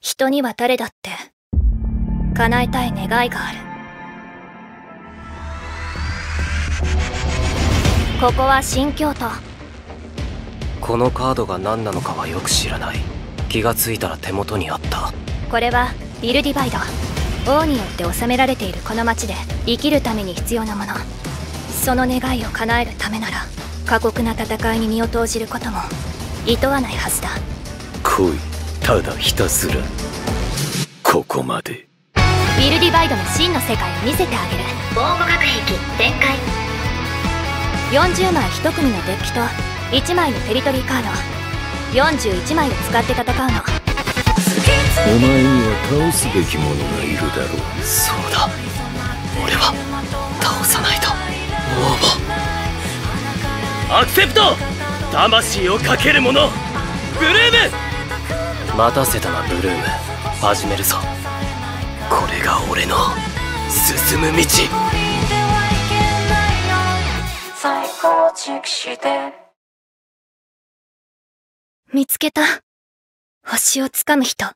人には誰だって叶えたい願いがある。ここは新京都このカードが何なのかはよく知らない。気がついたら手元にあった。これはビルディバイド。王によって治められているこの町で生きるために必要なもの。その願いを叶えるためなら過酷な戦いに身を投じることも厭わないはずだ。来いただひたすらここまで。ビルディバイドの真の世界を見せてあげる。防護核兵器展開。40枚1組のデッキと1枚のテリトリーカード。41枚を使って戦うの。お前には倒すべきものがいるだろう。そうだ。俺は倒さないと。王アクセプト!魂をかける者ブルーム待たせたなブルーム。始めるぞ。これが俺の進む道。再構築して。見つけた。星をつかむ人